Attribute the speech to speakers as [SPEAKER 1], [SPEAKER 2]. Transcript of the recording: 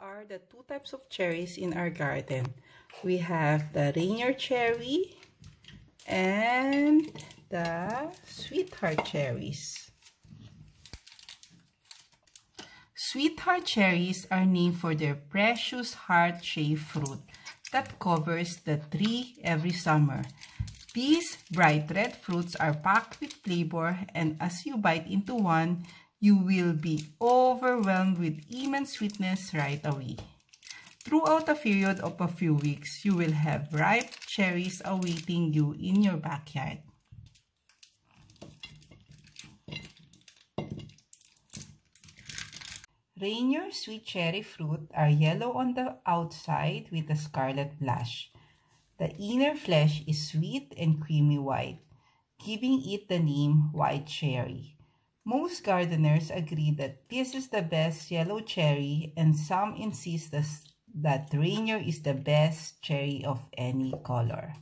[SPEAKER 1] are the two types of cherries in our garden. We have the Rainier cherry and the Sweetheart cherries. Sweetheart cherries are named for their precious heart-shaped fruit that covers the tree every summer. These bright red fruits are packed with flavor and as you bite into one, you will be overwhelmed with immense sweetness right away. Throughout a period of a few weeks, you will have ripe cherries awaiting you in your backyard. Rainier sweet cherry fruit are yellow on the outside with a scarlet blush. The inner flesh is sweet and creamy white, giving it the name white cherry. Most gardeners agree that this is the best yellow cherry and some insist that Rainier is the best cherry of any color.